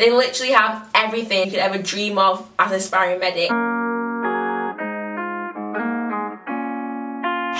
They literally have everything you could ever dream of as an aspiring medic.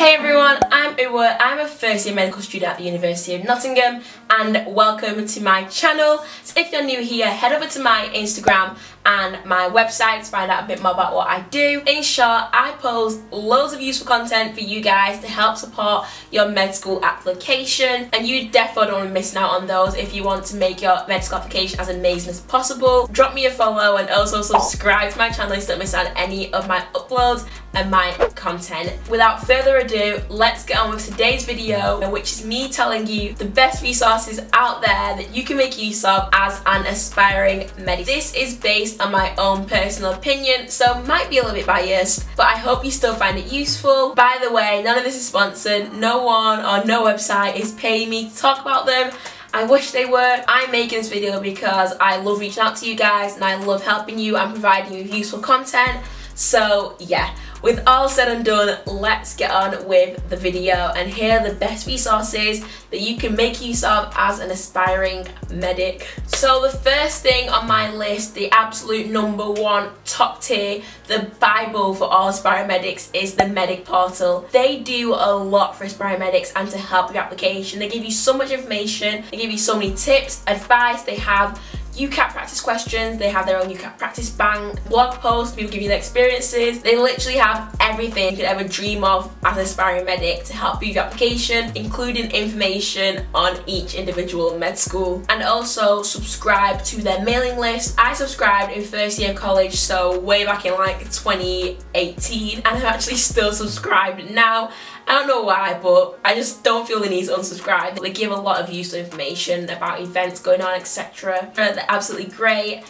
Hey everyone, I'm Uwa. I'm a first year medical student at the University of Nottingham and welcome to my channel. So if you're new here, head over to my Instagram and my website to find out a bit more about what I do. In short, I post loads of useful content for you guys to help support your med school application and you definitely don't want to miss out on those if you want to make your med school application as amazing as possible. Drop me a follow and also subscribe to my channel so you don't miss out on any of my uploads and my content. Without further ado, let's get on with today's video, which is me telling you the best resources out there that you can make use of as an aspiring medic. This is based on my own personal opinion, so might be a little bit biased, but I hope you still find it useful. By the way, none of this is sponsored, no one or no website is paying me to talk about them. I wish they were. I'm making this video because I love reaching out to you guys and I love helping you and providing you with useful content. So yeah, with all said and done, let's get on with the video and here are the best resources that you can make use of as an aspiring medic. So the first thing on my list, the absolute number one top tier, the bible for all aspiring medics is the medic portal. They do a lot for aspiring medics and to help your application. They give you so much information, they give you so many tips, advice, they have UCAT practice questions, they have their own UCAT practice bank, blog posts, people give you their experiences. They literally have everything you could ever dream of as an aspiring medic to help you with your application, including information on each individual med school. And also subscribe to their mailing list. I subscribed in first year college, so way back in like 2018, and I'm actually still subscribed now. I don't know why, but I just don't feel the need to unsubscribe. They give a lot of useful information about events going on, etc. They're absolutely great.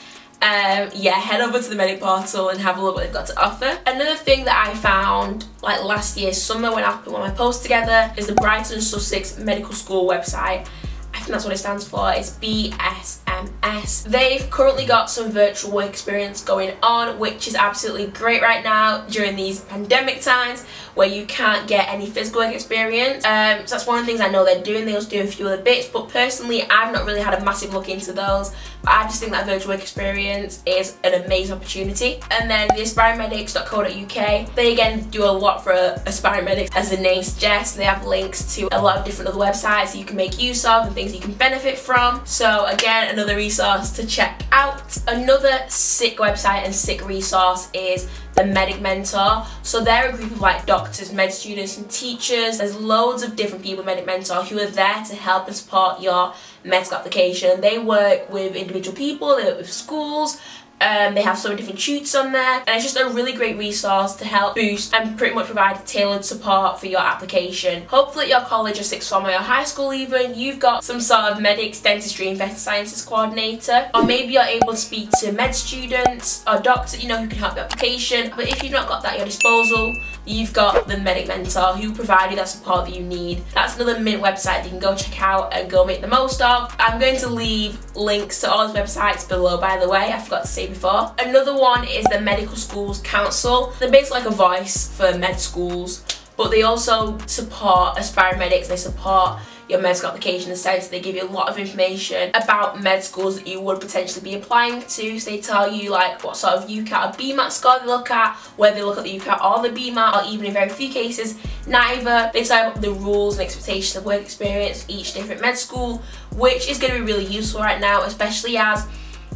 Um, yeah, head over to the Medic portal and have a look what they've got to offer. Another thing that I found like last year summer when I put one of my posts together is the Brighton Sussex Medical School website. I think that's what it stands for. It's BSMS. They've currently got some virtual work experience going on, which is absolutely great right now during these pandemic times where you can't get any physical work experience. Um, so that's one of the things I know they're doing. They also do a few other bits, but personally, I've not really had a massive look into those. I just think that virtual work experience is an amazing opportunity. And then the aspiringmedics.co.uk, they again do a lot for aspiring medics, as the name suggests. They have links to a lot of different other websites you can make use of and things you can benefit from. So again, another resource to check out. Another sick website and sick resource is the Medic Mentor. So they're a group of like doctors, med students and teachers. There's loads of different people Medic Mentor who are there to help and support your medical application. They work with individual people, they work with schools, um, they have so many different shoots on there and it's just a really great resource to help boost and pretty much provide tailored support for your application. Hopefully at your college or sixth form or your high school even, you've got some sort of medics, dentistry and veterinary sciences coordinator or maybe you're able to speak to med students or doctors you know who can help your application but if you've not got that at your disposal you've got the medic mentor who provide you that support that you need. That's another mint website you can go check out and go make the most of. I'm going to leave links to all those websites below by the way, I forgot to say before. Another one is the Medical Schools Council. They're basically like a voice for med schools, but they also support aspiring medics, they support your med school application in the sense they give you a lot of information about med schools that you would potentially be applying to. So they tell you like what sort of UCAT or BMAT score they look at, whether they look at the UCAT or the BMAT or even in very few cases neither. They tell you about the rules and expectations of work experience each different med school which is going to be really useful right now especially as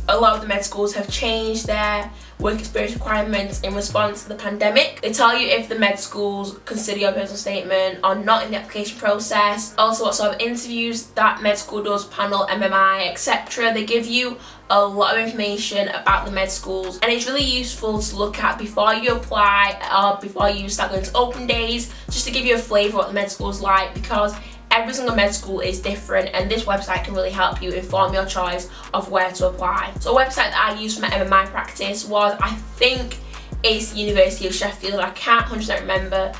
a lot of the med schools have changed their work experience requirements in response to the pandemic. They tell you if the med schools consider your personal statement or not in the application process. Also what sort of interviews that med school does, panel, MMI, etc. They give you a lot of information about the med schools and it's really useful to look at before you apply or before you start going to open days just to give you a flavour of what the med school is like because every single med school is different and this website can really help you inform your choice of where to apply. So a website that I used for my MMI practice was, I think it's University of Sheffield, I can't 100% remember.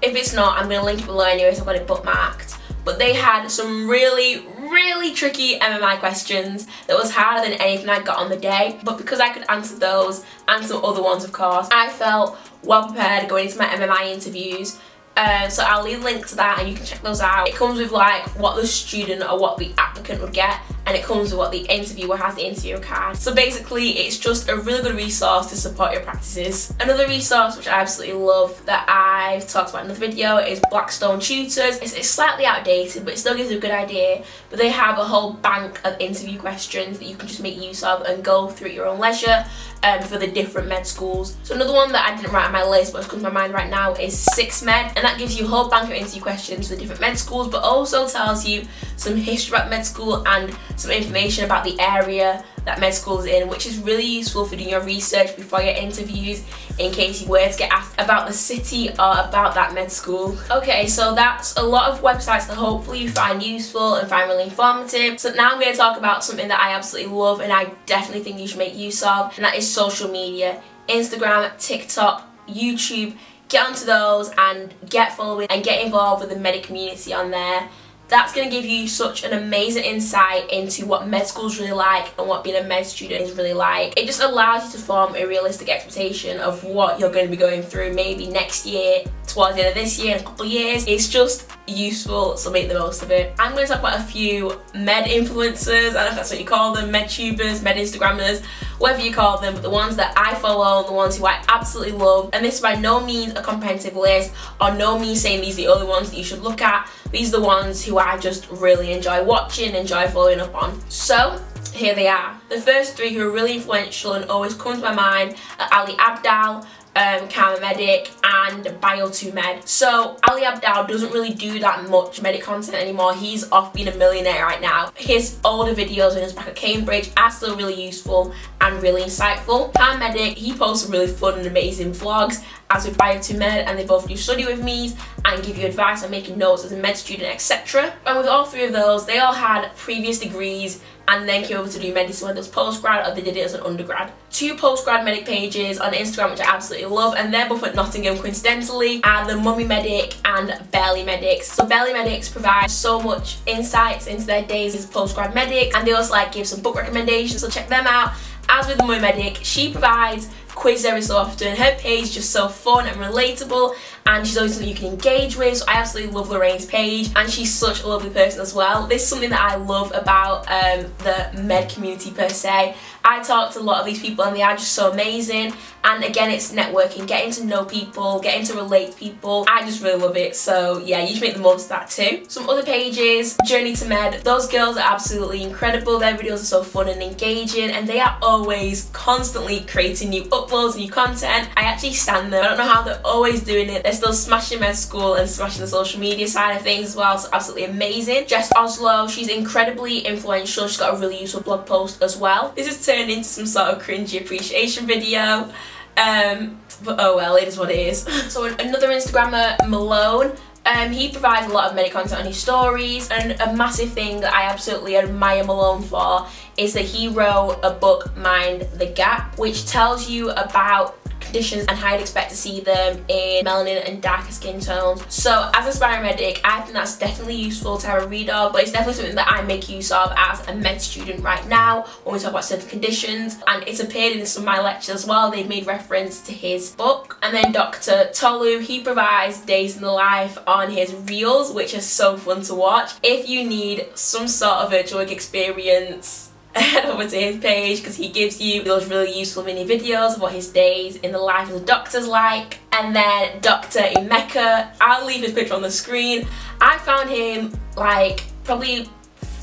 If it's not, I'm going to link it below anyway so I've got it bookmarked. But they had some really, really tricky MMI questions that was harder than anything I got on the day. But because I could answer those and some other ones of course, I felt well prepared going into my MMI interviews um, so I'll leave a link to that and you can check those out. It comes with like what the student or what the applicant would get and it comes with what the interviewer has the interview card. So basically it's just a really good resource to support your practices. Another resource which I absolutely love that I've talked about in the video is Blackstone Tutors. It's, it's slightly outdated but it still gives you a good idea but they have a whole bank of interview questions that you can just make use of and go through at your own leisure um, for the different med schools. So another one that I didn't write on my list but comes to my mind right now is Six Med and that gives you a whole bank of interview questions for the different med schools but also tells you some history about med school and some information about the area that med school is in which is really useful for doing your research before your interviews in case you were to get asked about the city or about that med school. Okay so that's a lot of websites that hopefully you find useful and find really informative. So now I'm going to talk about something that I absolutely love and I definitely think you should make use of and that is social media. Instagram, TikTok, YouTube, get onto those and get following and get involved with the medic community on there that's going to give you such an amazing insight into what med school is really like and what being a med student is really like. It just allows you to form a realistic expectation of what you're going to be going through maybe next year, towards the end of this year, a couple of years. It's just useful, so make the most of it. I'm going to talk about a few med influencers, I don't know if that's what you call them, med tubers, med Instagrammers, whatever you call them, but the ones that I follow, the ones who I absolutely love. And this is by no means a comprehensive list, or no means saying these are the only ones that you should look at. These are the ones who I just really enjoy watching, enjoy following up on. So, here they are. The first three who are really influential and always come to my mind are Ali Abdaal, um, Medic and Bio2Med. So Ali Abdaal doesn't really do that much medic content anymore. He's off being a millionaire right now. His older videos when he was back at Cambridge are still really useful and really insightful. Karma Medic, he posts some really fun and amazing vlogs as with Bio2Med and they both do study with me and give you advice on making notes as a med student etc. And with all three of those, they all had previous degrees and then came over to do medicine whether it's postgrad or they did it as an undergrad. Two postgrad medic pages on Instagram which I absolutely love and they're both at Nottingham coincidentally are the Mummy Medic and Barely Medics. So Barely Medics provide so much insights into their days as postgrad medics and they also like give some book recommendations so check them out. As with the Mummy Medic, she provides quizzes every so often. Her page is just so fun and relatable and she's always something you can engage with so I absolutely love Lorraine's page and she's such a lovely person as well. This is something that I love about um, the med community per se. I talk to a lot of these people and they are just so amazing and again it's networking, getting to know people, getting to relate to people. I just really love it so yeah you should make the most of that too. Some other pages, Journey to Med, those girls are absolutely incredible. Their videos are so fun and engaging and they are always constantly creating new uploads, new content. I actually stand them. I don't know how they're always doing it. They're still smashing med school and smashing the social media side of things as well. So absolutely amazing. Jess Oslo she's incredibly influential. She's got a really useful blog post as well. This has turned into some sort of cringy appreciation video. Um, but oh well, it is what it is. so another Instagrammer, Malone, um, he provides a lot of medic content on his stories and a massive thing that I absolutely admire Malone for is that he wrote a book, Mind the Gap, which tells you about conditions and how I'd expect to see them in melanin and darker skin tones. So as a aspiring medic, I think that's definitely useful to have a read of, but it's definitely something that I make use of as a med student right now when we talk about certain conditions. And it's appeared in some of my lectures as well. They've made reference to his book. And then Dr. Tolu, he provides days in the life on his reels, which is so fun to watch. If you need some sort of virtual experience over to his page because he gives you those really useful mini videos of what his days in the life of the doctor's like. And then Dr. Emeka, I'll leave his picture on the screen. I found him like probably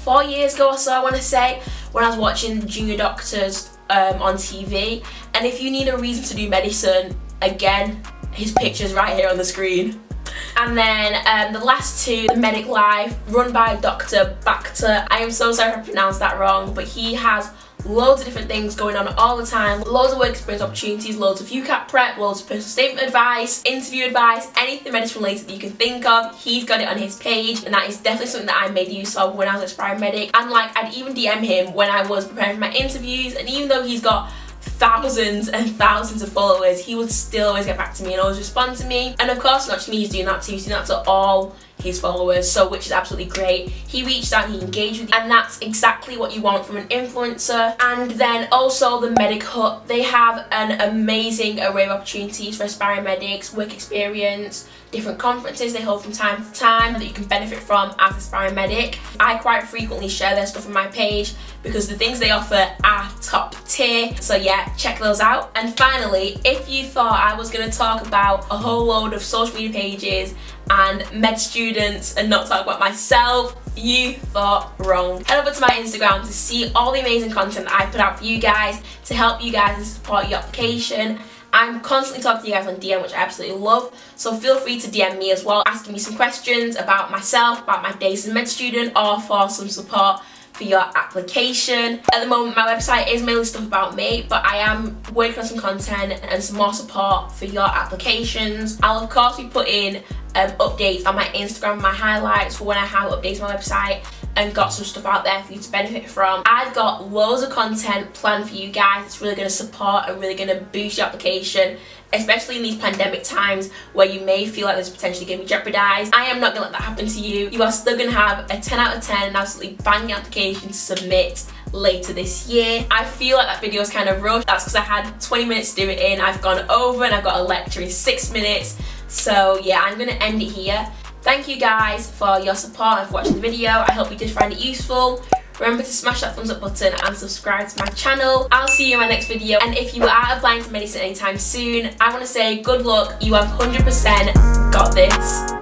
four years ago or so I want to say when I was watching junior doctors um, on TV and if you need a reason to do medicine again his picture's right here on the screen and then um, the last two, The Medic Life, run by Dr. Bacter. I am so sorry if I pronounced that wrong, but he has loads of different things going on all the time loads of work experience opportunities loads of UCAT prep loads of personal statement advice interview advice anything medicine related that you can think of he's got it on his page and that is definitely something that I made use of when I was aspiring medic and like I'd even DM him when I was preparing for my interviews and even though he's got thousands and thousands of followers, he would still always get back to me and always respond to me. And of course, not just me, he's doing that too. He's doing that to all his followers so which is absolutely great. He reached out he engaged with you and that's exactly what you want from an influencer. And then also the medic hut they have an amazing array of opportunities for aspiring medics work experience different conferences they hold from time to time that you can benefit from as aspiring medic. I quite frequently share their stuff on my page because the things they offer are top tier. So yeah check those out. And finally if you thought i was going to talk about a whole load of social media pages and med students and not talk about myself, you thought wrong. Head over to my Instagram to see all the amazing content that I put out for you guys to help you guys and support your application. I'm constantly talking to you guys on DM, which I absolutely love. So feel free to DM me as well, asking me some questions about myself, about my days as a med student, or for some support for your application. At the moment, my website is mainly stuff about me, but I am working on some content and some more support for your applications. I'll of course be putting um, updates on my Instagram, my highlights for when I have updates on my website and got some stuff out there for you to benefit from. I've got loads of content planned for you guys. It's really going to support and really going to boost your application especially in these pandemic times where you may feel like there's potentially going to be jeopardized. I am not going to let that happen to you. You are still going to have a 10 out of 10 and absolutely bang application to submit later this year. I feel like that video is kind of rushed. That's because I had 20 minutes to do it in. I've gone over and I've got a lecture in six minutes. So yeah, I'm going to end it here. Thank you guys for your support and for watching the video. I hope you did find it useful. Remember to smash that thumbs up button and subscribe to my channel. I'll see you in my next video. And if you are applying to medicine anytime soon, I want to say good luck. You have 100% got this.